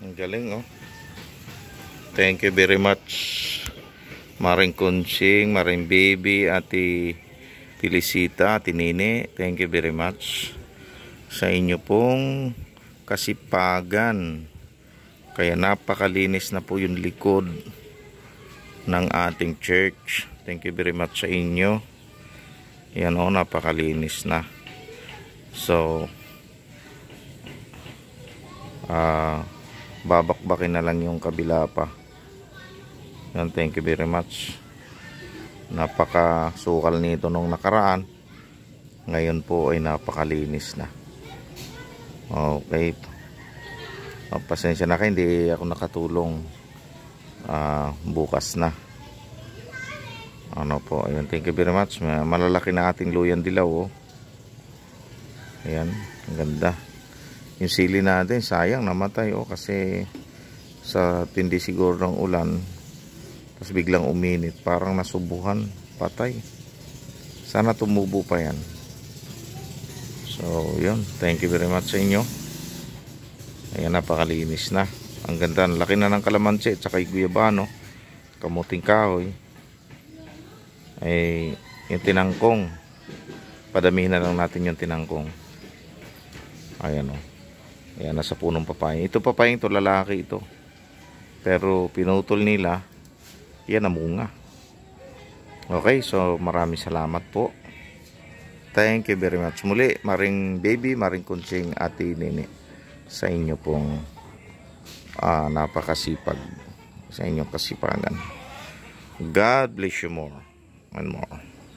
Ang galing oh. Thank you very much. Maring Kunching, Maring Baby, Ati Felicita, Ati Nene. Thank you very much sa inyo pong kasipagan. Kaya napakalinis na po yung likod ng ating church. Thank you very much sa inyo. Yan o, napakalinis na. So, ah, babakbakin na lang yung kabila pa. Yan, thank you very much. Napaka-sukal nito nung nakaraan. Ngayon po ay napakalinis na. Okay. Oh, pasensya na kayo, hindi ako nakatulong. Ah, bukas na. Ano po, ayun, thank you very much. Ma- Malalaki na ating luyan dilaw, oh. Ayan, ang ganda. Yung sili natin, sayang, namatay, oh, kasi sa tindi siguro ng ulan, tapos biglang uminit, parang nasubuhan, patay. Sana tumubo pa yan. So, yun. Thank you very much sa inyo. Ayan, napakalinis na. Ang ganda. Laki na ng kalamansi at saka guyabano. Kamuting kahoy. Ay, yung tinangkong. Padamihin na lang natin yung tinangkong. Ayan o. Ayan, nasa punong papaya. Ito papaya ito, lalaki ito. Pero pinutol nila, yan namunga. Okay, so maraming salamat po. Thank you very much. Muli, Maring Baby, Maring Kunching, Ate Nini, sa inyo pong ah, napakasipag, sa inyong kasipagan. God bless you more and more.